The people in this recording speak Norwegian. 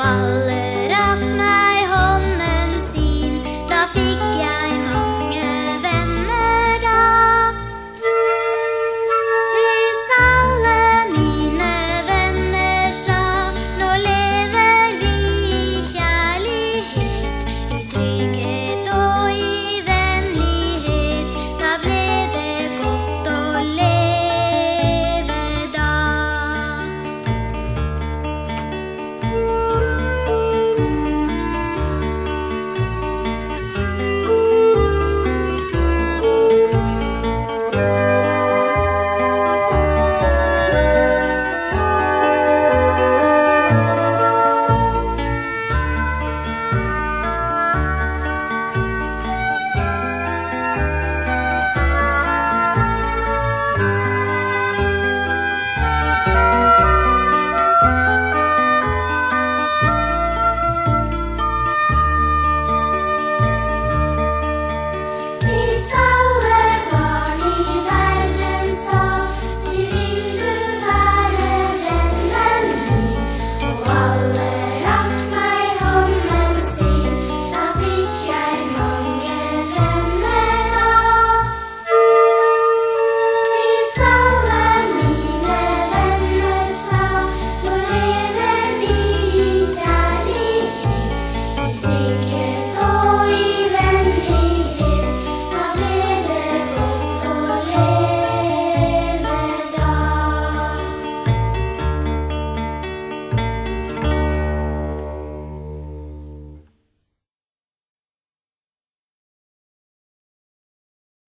alle rakk meg hånden sin. Da fikk can.